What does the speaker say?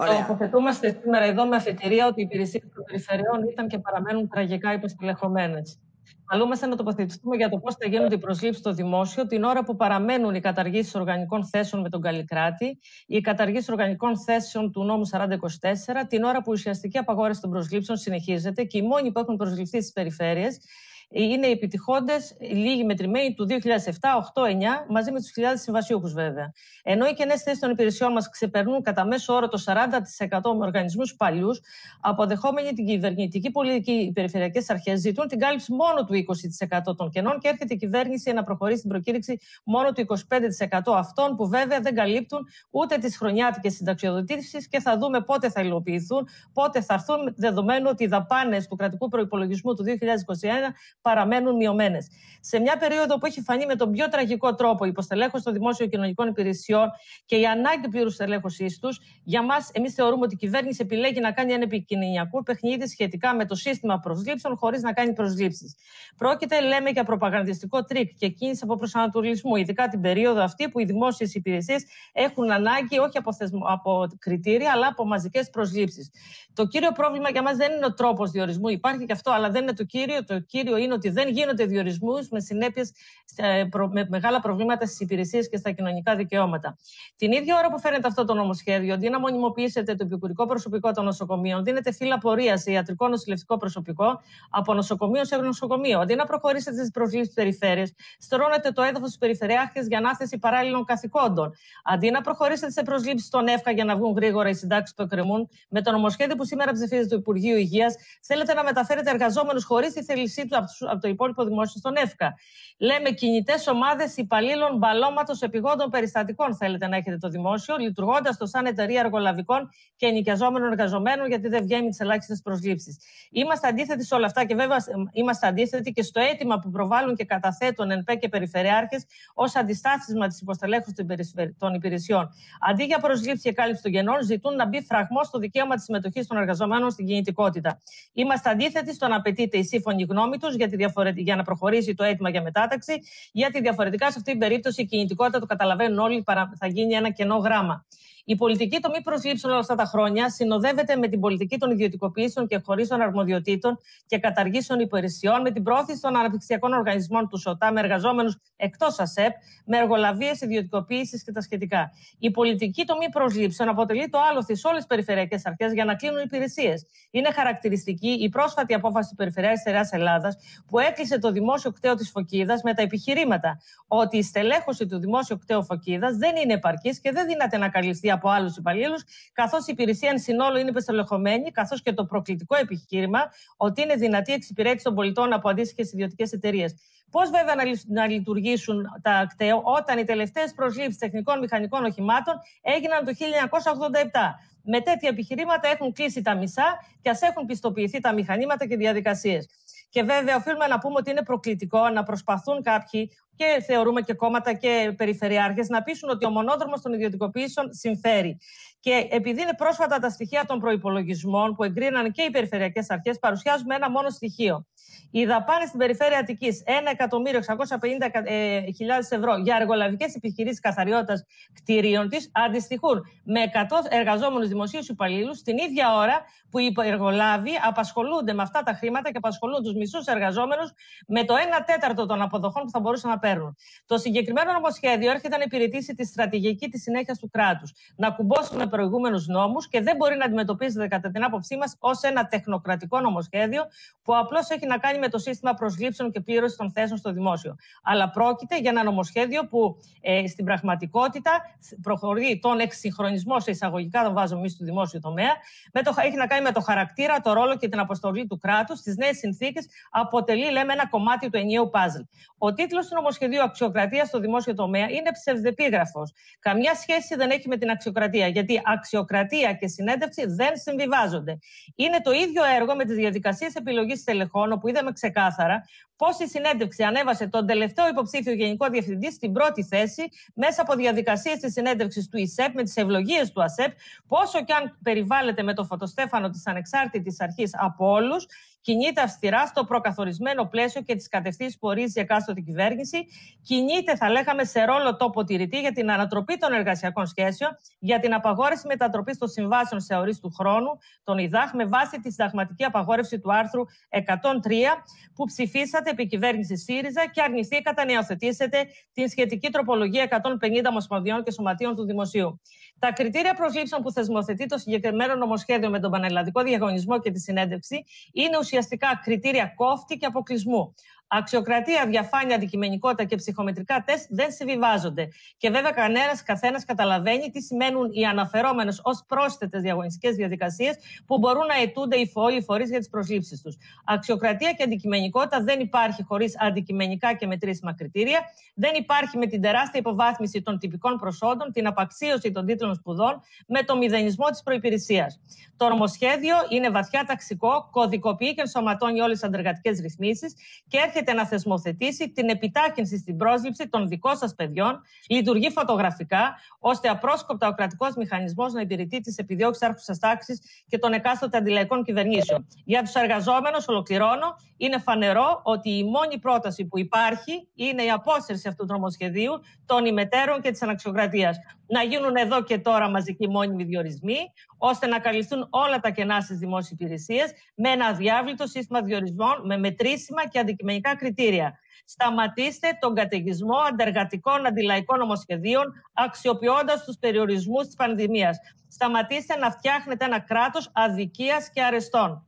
Ωραία. Τοποθετούμαστε σήμερα εδώ με αφετηρία ότι οι υπηρεσίες των περιφερειών ήταν και παραμένουν τραγικά υποστηλεχωμένε. Καλούμαστε να τοποθετηθούμε για το πώς θα γίνονται οι προσλήψεις στο δημόσιο την ώρα που παραμένουν οι καταργήσεις οργανικών θέσεων με τον Καλλικράτη, οι καταργήσεις οργανικών θέσεων του νόμου 4024, την ώρα που η ουσιαστική απαγόρευση των προσλήψεων συνεχίζεται και οι μόνοι που έχουν προσληφθεί στις περιφέρειες είναι οι επιτυχώντε, λίγοι μετρημένοι του 2007, 8, 9, μαζί με τους χιλιάδες συμβασιούχους βέβαια. Ενώ οι κενές θέσει των υπηρεσιών μας ξεπερνούν κατά μέσο όρο το 40% με οργανισμούς παλιούς, αποδεχόμενοι την κυβερνητική πολιτική, οι περιφερειακές αρχές ζητούν την κάλυψη μόνο του 20% των κενών και έρχεται η κυβέρνηση να προχωρήσει στην προκήρυξη μόνο του 25% αυτών που βέβαια δεν καλύπτουν ούτε τις χρονιάτικες συνταξιοδοτήσεις και θα δούμε πότε θα υλοποιηθούν, πότε θα έρθουν, δεδομένου ότι οι δαπάνες του κρατικού προπολογισμού του 2021 παραμένουν μειωμένες. Σε μια περίοδο που έχει φανεί με τον πιο τραγικό τρόπο η υποστελέχωση των δημόσιων κοινωνικών υπηρεσιών και η ανάγκη πλήρους στελέχωσής τους, για μας, εμείς θεωρούμε ότι η κυβέρνηση επιλέγει να κάνει ένα επικοινωνιακό παιχνίδι σχετικά με το σύστημα προσλήψεων χωρίς να κάνει προσλήψεις. Πρόκειται, λέμε, για προπαγανδιστικό τρικ και κίνηση αποπροσανατολισμού, ειδικά την περίοδο αυτή που οι δημόσιες υπηρεσίες έχουν ανάγκη όχι από, θεσμο, από κριτήρια, αλλά από μαζικές προσλήψεις. Το κύριο πρόβλημα για μας δεν είναι ο τρόπος διορισμού, υπάρχει και αυτό, αλλά δεν είναι το κύριο. Το κύριο είναι ότι δεν γίνονται διορισμοί με συνέπειες με μεγάλα προβλήματα στις υπηρεσίες και στα κοινωνικά δικαιώματα. Την ίδια ώρα που φαίνεται αυτό το νομοσχέδιο, αντί να μονιμοποιήσετε το επικουρικό προσωπικό των νοσοκομείων, δίνετε φύλλα πορείας σε ιατρικό νοσηλευτικό προσωπικό από νοσοκομείο σε νοσοκομείο. Αντί να προχωρήσετε στις προσλήψει περιφέρειε, στρώνετε το έδαφος της περιφερειάρχε για ανάθεση παράλληλων καθηκόντων. Αντί να προχωρήσετε σε προσλήψεις στον ΕΦΚΑ για να βγουν γρήγορα οι συντάξεις που εκκρεμούν, με το νομοσχέδιο που σήμερα ψηφίζεται το Υπουργείο Υγείας, θέλετε να μεταφέρετε εργαζόμενους χωρίς τη θέλησή του από το υπόλοιπο δημόσιο στον ΕΦΚΑ. Λέμε κινητές ομάδες υπαλλήλων μπαλώματος επιγόντων περιστατικών θέλετε να έχετε το δημόσιο, λειτουργώντας το σαν εταιρεία εργολαβικών και ενοικιαζόμενων εργαζομένων, γιατί δεν βγαίνει τις ελάχιστες προσλήψεις. Είμαστε αντίθετοι σε όλα αυτά και βέβαια είμαστε αντίθετοι και στο αίτημα που προβάλλουν και καταθέτουν ΕΝΠΕ και περιφερειάρχες ως αντιστάθισμα της υποστελέχωσης των υπηρεσιών. Αντί για προσλήψη και κάλυψη των γενών, ζητούν να μπει φραγμός στο δικαίωμα της συμμετοχής των εργαζομένων στην κινητικότητα. Είμαστε αντίθετοι στο να απαιτείται η σύμφωνη γνώμη τους για, για να προχωρήσει το αίτημα για μετάταξη, γιατί διαφορετικά σε αυτή την περίπτωση η κινητικότητα, το καταλαβαίνουν όλοι, θα γίνει ένα κενό γράμμα. Η πολιτική των μη προσλήψεων όλα αυτά τα χρόνια συνοδεύεται με την πολιτική των ιδιωτικοποιήσεων και χωρίσεων αρμοδιοτήτων και καταργήσεων υπηρεσιών, με την πρόθεση των αναπτυξιακών οργανισμών του ΣΟΤΑ με εργαζόμενους εκτός ΑΣΕΠ, με εργολαβίες, ιδιωτικοποίηση και τα σχετικά. Η πολιτική των μη προσλήψεων αποτελεί το άλοθη σε όλες τις περιφερειακές αρχές για να κλείνουν υπηρεσίες. Είναι χαρακτηριστική η πρόσφατη απόφαση της Περιφερειακή Ελλάδας που έκλεισε το δημόσιο κτέο της Φωκίδας με τα επιχειρήματα ότι η στελέχωση του δημόσιου κτέου Φωκίδας δεν είναι επαρκής και δεν δύναται να καλυφθεί από άλλους υπαλλήλους, καθώς η υπηρεσία εν συνόλο είναι υπεστελεχωμένη, καθώς και το προκλητικό επιχείρημα ότι είναι δυνατή εξυπηρέτηση των πολιτών από αντίστοιχες ιδιωτικές εταιρείες. Πώς βέβαια να, να λειτουργήσουν τα κτέο όταν οι τελευταίες προσλήψεις τεχνικών μηχανικών οχημάτων έγιναν το 1987. Με τέτοια επιχειρήματα έχουν κλείσει τα μισά και ας έχουν πιστοποιηθεί τα μηχανήματα και διαδικασίες. Και βέβαια, οφείλουμε να πούμε ότι είναι προκλητικό να προσπαθούν κάποιοι και θεωρούμε και κόμματα και περιφερειάρχες να πείσουν ότι ο μονόδρομος των ιδιωτικοποιήσεων συμφέρει. Και επειδή είναι πρόσφατα τα στοιχεία των προπολογισμών που εγκρίναν και οι περιφερειακές αρχές, παρουσιάζουμε ένα μόνο στοιχείο. Οι δαπάνες στην περιφέρεια Αττικής, 1.650.000 ευρώ για εργολαβικές επιχειρήσεις καθαριότητας κτηρίων της, αντιστοιχούν με 100 εργαζόμενους δημοσίους υπαλλήλους την ίδια ώρα που οι εργολάβοι απασχολούνται με αυτά τα χρήματα και απασχολούν τους μισούς εργαζόμενους με το 1 τέταρτο των αποδοχών που θα μπορούσαν να παίρνουν. Το συγκεκριμένο νομοσχέδιο έρχεται να υπηρετήσει τη στρατηγική της συνέχειας του κράτους. Να κουμπώσουμε προηγούμενους νόμους και δεν μπορεί να αντιμετωπίζεται, κατά την άποψή μας, ως ένα τεχνοκρατικό νομοσχέδιο που απλώς έχει να κάνει με το σύστημα προσλήψεων και πλήρωσης των θέσεων στο δημόσιο. Αλλά πρόκειται για ένα νομοσχέδιο που ε, στην πραγματικότητα προχωρεί τον εξυγχρονισμό σε εισαγωγικά, το βάζουμε εμείς στο δημόσιο τομέα, με το, έχει να κάνει με το χαρακτήρα, το ρόλο και την αποστολή του κράτους στις νέες συνθήκες, αποτελεί, λέμε, ένα κομμάτι του ενιαίου πάζλ. Ο τίτλος του νομοσχεδίου Αξιοκρατίας στο δημόσιο τομέα είναι ψευδεπίγραφος. Καμιά σχέση δεν έχει με την αξιοκρατία, γιατί αξιοκρατία και συνέντευξη δεν συμβιβάζονται. Είναι το ίδιο έργο με τις διαδικασίες επιλογής τελεχών, όπου είδαμε ξεκάθαρα πώς η συνέντευξη ανέβασε τον τελευταίο υποψήφιο Γενικό Διευθυντή στην πρώτη θέση μέσα από διαδικασίες της συνέντευξης του ΙΣΕΠ με τις ευλογίες του ΑΣΕΠ, πόσο και αν περιβάλλεται με το φωτοστέφανο της ανεξάρτητης αρχής από όλους, κινείται αυστηρά στο προκαθορισμένο πλαίσιο και τις κατευθύνσεις που ορίζει η εκάστοτε κυβέρνηση. Κινείται, θα λέγαμε, σε ρόλο τοποθετητή για την ανατροπή των εργασιακών σχέσεων, για την απαγόρευση μετατροπής των συμβάσεων σε ορίστου χρόνου, των ΙΔΑΧ, με βάση τη συνταγματική απαγόρευση του άρθρου 103, που ψηφίσατε επί κυβέρνηση ΣΥΡΙΖΑ και αρνηθήκατε να υιοθετήσετε την σχετική τροπολογία 150 ομοσπονδιών και σωματείων του Δημοσίου. Τα κριτήρια προσλήψεων που θεσμοθετεί το συγκεκριμένο νομοσχέδιο με τον πανελλαδικό διαγωνισμό και τη συνέντευξη είναι ουσιαστικά κριτήρια κόφτη και αποκλεισμού. Αξιοκρατία, διαφάνεια, αντικειμενικότητα και ψυχομετρικά τεστ δεν συμβιβάζονται. Και βέβαια, κανένας καθένας καταλαβαίνει τι σημαίνουν οι αναφερόμενες ως πρόσθετες διαγωνιστικές διαδικασίες που μπορούν να αιτούνται οι φόροι, φορείς για τις προσλήψεις τους. Αξιοκρατία και αντικειμενικότητα δεν υπάρχει χωρίς αντικειμενικά και μετρήσιμα κριτήρια. Δεν υπάρχει με την τεράστια υποβάθμιση των τυπικών προσόντων, την απαξίωση των τίτλων σπουδών, με το μηδενισμό της προπηρεσία. Το νομοσχέδιο είναι βαθιά ταξικό, κωδικοποιεί και ενσωματώνει όλες τις αντεργατικές ρυθμίσεις και έρχεται έρχεται να θεσμοθετήσει την επιτάχυνση στην πρόσληψη των δικών σας παιδιών, λειτουργεί φωτογραφικά, ώστε απρόσκοπτα ο κρατικός μηχανισμός να υπηρετεί τις επιδιώξεις άρχουσας τάξης και των εκάστοτε αντιλαϊκών κυβερνήσεων. Για τους εργαζόμενους, ολοκληρώνω, είναι φανερό ότι η μόνη πρόταση που υπάρχει είναι η απόσυρση αυτού του νομοσχεδίου των ημετέρων και της αναξιοκρατίας. Να γίνουν εδώ και τώρα μαζικοί μόνιμοι διορισμοί, ώστε να καλυφθούν όλα τα κενά στις δημόσιες υπηρεσίες με ένα αδιάβλητο σύστημα διορισμών με μετρήσιμα και αντικειμενικά κριτήρια. Σταματήστε τον καταιγισμό αντεργατικών αντιλαϊκών νομοσχεδίων, αξιοποιώντας τους περιορισμούς της πανδημίας. Σταματήστε να φτιάχνετε ένα κράτος αδικίας και αρεστών.